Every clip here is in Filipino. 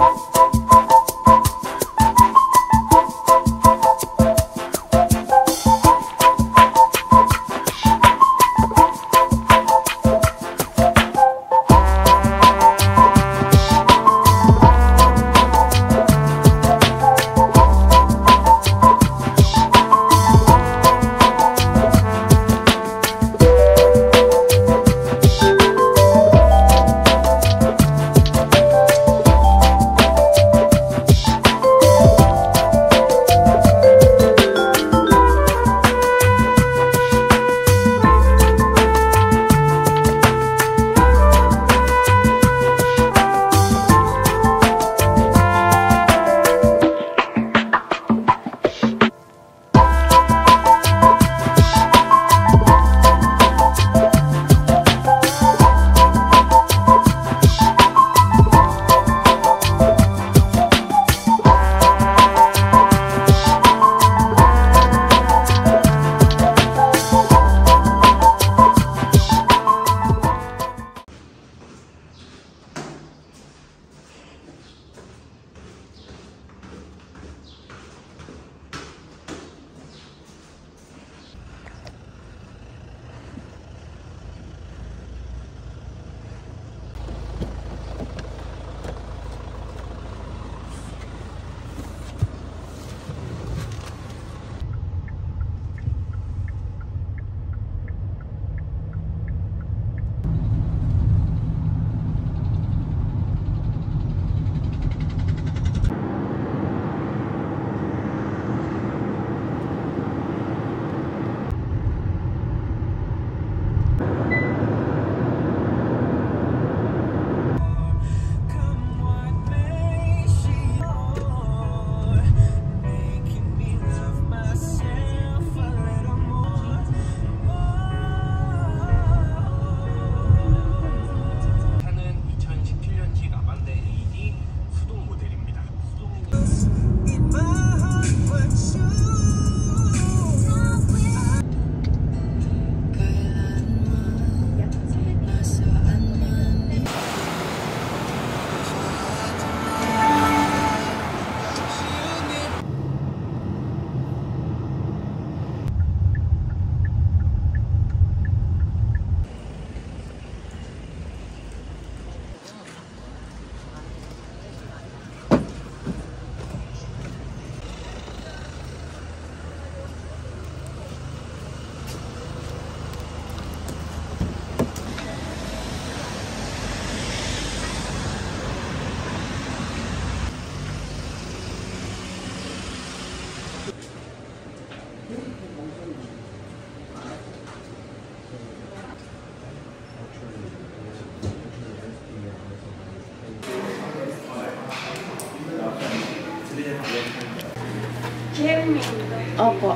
you. Opo.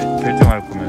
결정할 거면